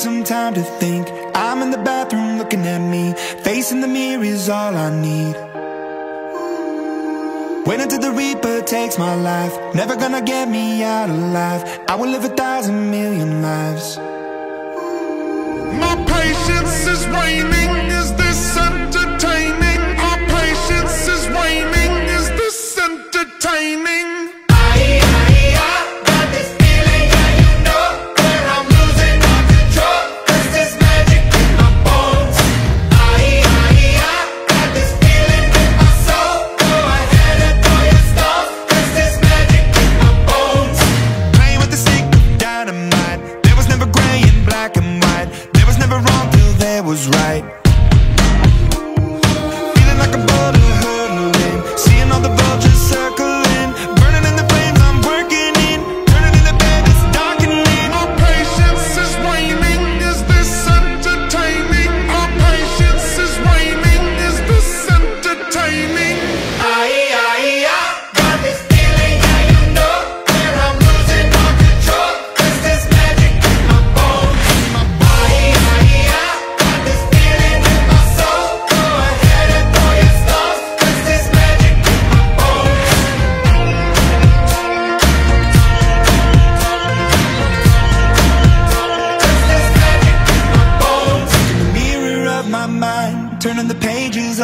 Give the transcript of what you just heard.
some time to think. I'm in the bathroom looking at me. Facing the mirror is all I need. Wait until the reaper takes my life. Never gonna get me out alive. I will live a thousand million lives. My patience is was right